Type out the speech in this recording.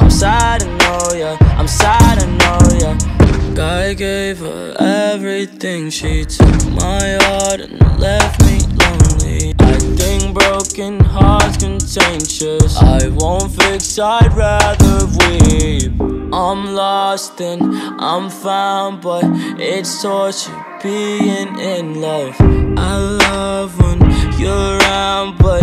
I'm sad, I know, yeah. I'm sad, I know, yeah. God gave her everything. She took my heart and left me lonely. I think broken hearts contagious. I won't fix, I'd rather weep. I'm lost and I'm found, but it's torture being in love. I love when you're around, but